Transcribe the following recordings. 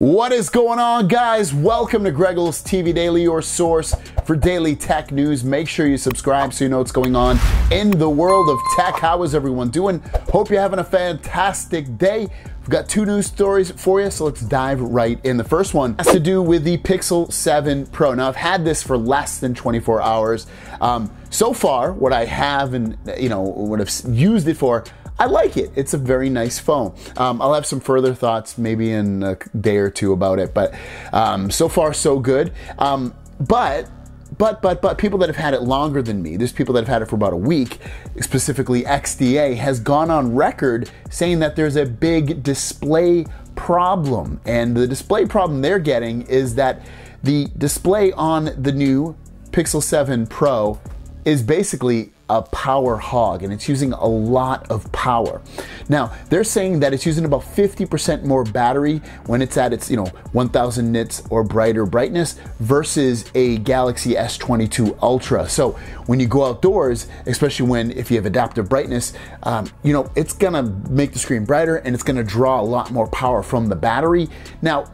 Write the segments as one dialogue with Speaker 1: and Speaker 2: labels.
Speaker 1: What is going on, guys? Welcome to Greggles TV Daily, your source for daily tech news. Make sure you subscribe so you know what's going on in the world of tech. How is everyone doing? Hope you're having a fantastic day. We've got two news stories for you, so let's dive right in. The first one has to do with the Pixel 7 Pro. Now, I've had this for less than 24 hours. Um, so far, what I have and you know what I've used it for, I like it. It's a very nice phone. Um, I'll have some further thoughts maybe in a day or two about it, but um, so far so good. Um, but but but but people that have had it longer than me, there's people that have had it for about a week, specifically XDA, has gone on record saying that there's a big display problem, and the display problem they're getting is that the display on the new Pixel 7 Pro is basically a power hog and it's using a lot of power. Now, they're saying that it's using about 50% more battery when it's at its, you know, 1000 nits or brighter brightness versus a Galaxy S22 Ultra. So when you go outdoors, especially when if you have adaptive brightness, um, you know, it's gonna make the screen brighter and it's gonna draw a lot more power from the battery. Now,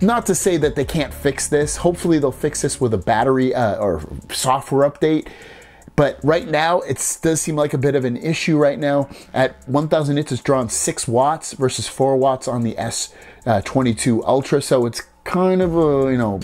Speaker 1: not to say that they can't fix this. Hopefully, they'll fix this with a battery uh, or software update. But right now, it does seem like a bit of an issue right now. At 1000 nits, it's drawn 6 watts versus 4 watts on the S22 uh, Ultra. So it's kind of a, you know,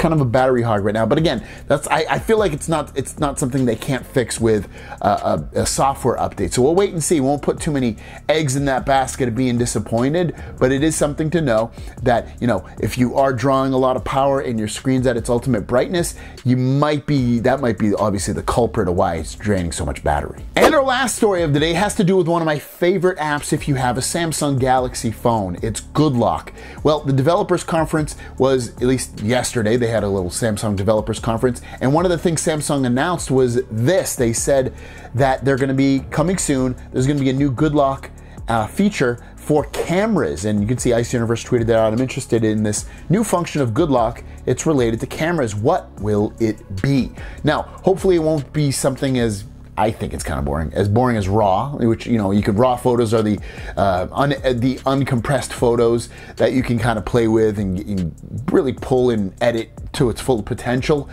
Speaker 1: kind of a battery hog right now. But again, that's I, I feel like it's not it's not something they can't fix with a, a, software update. So we'll wait and see. We won't put too many eggs in that basket of being disappointed. But it is something to know that you know if you are drawing a lot of power and your screen's at its ultimate brightness, you might be that might be obviously the culprit of why it's draining so much battery. And our last story of the day has to do with one of my favorite apps if you have a Samsung Galaxy phone. It's GoodLock. Well, the developers conference was at least yesterday. They had a little Samsung developers conference, and one of the things Samsung announced was this. They said that they're going to be coming soon. There's going to be a new GoodLock uh, feature for cameras, and you can see Ice Universe tweeted that out. I'm interested in this new function of GoodLock. It's related to cameras. What will it be? Now, hopefully, it won't be something as I think it's kind of boring. As boring as RAW, which you know you could RAW photos are the uh, un, the uncompressed photos that you can kind of play with and, and really pull and edit to its full potential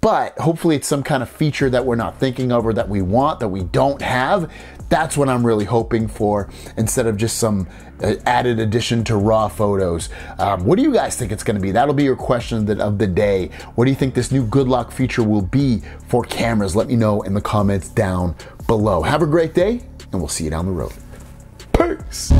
Speaker 1: but hopefully it's some kind of feature that we're not thinking of or that we want that we don't have that's what I'm really hoping for instead of just some uh, added addition to raw photos. Um, what do you guys think it's going to be? That'll be your question of the day. What do you think this new GoodLock feature will be for cameras? Let me know in the comments down below. Have a great day, and we'll see you down the road. Peace.